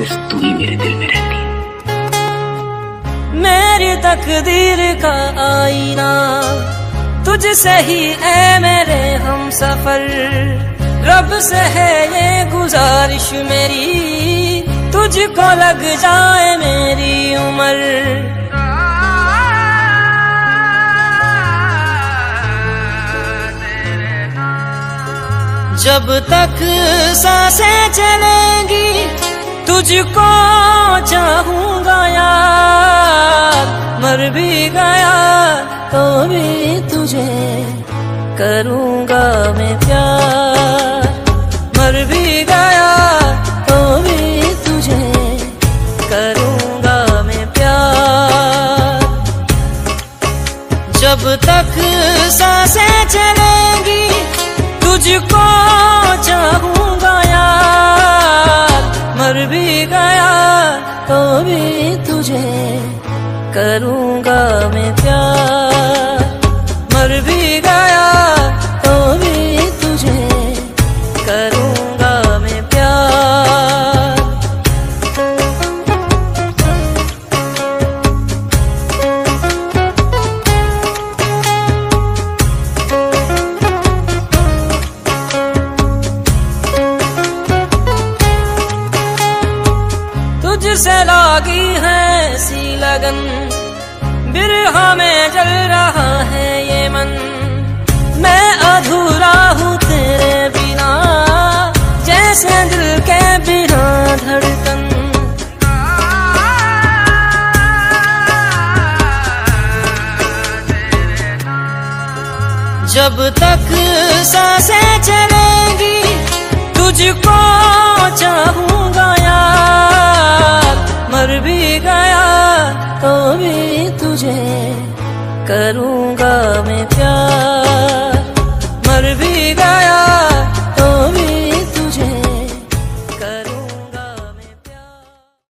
सिर्फ़ तू ही मेरे दिल में रहती। मेरी तकदीर का आईना, तुझसे ही है मेरे हम सफ़र। रब से है ये गुजारिश मेरी, तुझको लग जाए मेरी उम्र। जब तक साँसें चलेंगी तुझको चाहूँगा यार, मर भी गया तो भी तुझे करूँगा मैं प्यार। मर भी गया तो भी तुझे करूँगा मैं प्यार। जब तक साँसें भी तुझे करूँगा मैं प्यार। तुझसे लागी है सी लगन। बिरहा में जल रहा है ये मन। मैं अधूरा हूँ तेरे बिना, जैसे दिल के बिना धड़कन। जब तक साँसें चलेंगी, तुझको करूँगा मैं